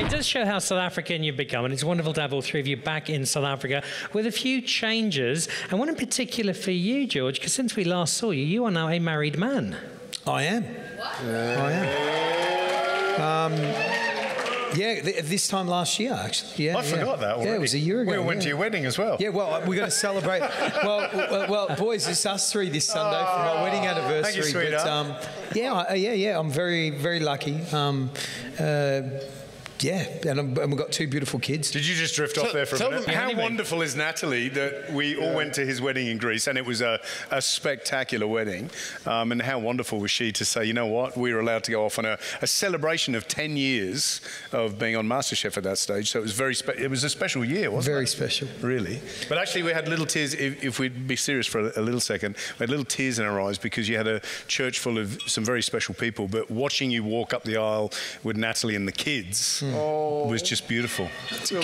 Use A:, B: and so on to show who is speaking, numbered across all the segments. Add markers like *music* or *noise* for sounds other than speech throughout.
A: It does show how South African you've become, and it's wonderful to have all three of you back in South Africa with a few changes, and one in particular for you, George, because since we last saw you, you are now a married man.
B: I am. I am. Um, yeah, th- this time last year, actually. Yeah,
C: I
B: yeah.
C: forgot that
B: Yeah, it was a year ago.
C: We went
B: yeah.
C: to your wedding as well.
B: Yeah, well, we're going to celebrate. *laughs* well, well, well, boys, it's us three this Sunday for our wedding anniversary.
C: Thank you,
B: but
C: sweetheart.
B: um, yeah, I- yeah, yeah. I'm very, very lucky. Um, uh, yeah, and, and we've got two beautiful kids.
C: Did you just drift off there for a
D: Tell
C: minute?
D: how
A: anyway.
D: wonderful is Natalie that we all went to his wedding in Greece and it was a, a spectacular wedding. Um, and how wonderful was she to say, you know what, we were allowed to go off on a, a celebration of 10 years of being on MasterChef at that stage. So it was very spe- it was a special year, wasn't
B: Very
D: it?
B: Very special.
D: Really? But actually, we had little tears. If, if we'd be serious for a, a little second, we had little tears in our eyes because you had a church full of some very special people. But watching you walk up the aisle with Natalie and the kids was just beautiful.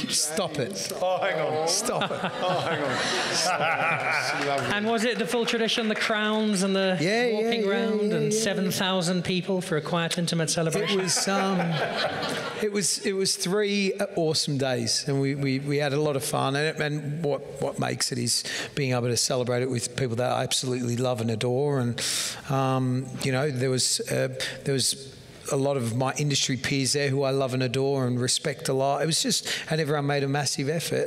B: Stop it.
C: Oh, hang on.
B: Stop it. *laughs*
C: Oh, hang on.
A: And was it the full tradition, the crowns and the
B: Yeah, yeah,
A: walking
B: yeah,
A: round
B: yeah,
A: and
B: yeah.
A: 7,000 people for a quiet, intimate celebration?
B: It was um, it was it was three awesome days, and we, we, we had a lot of fun. And, and what what makes it is being able to celebrate it with people that I absolutely love and adore. And um, you know, there was uh, there was. A lot of my industry peers there who I love and adore and respect a lot. It was just, and everyone made a massive effort.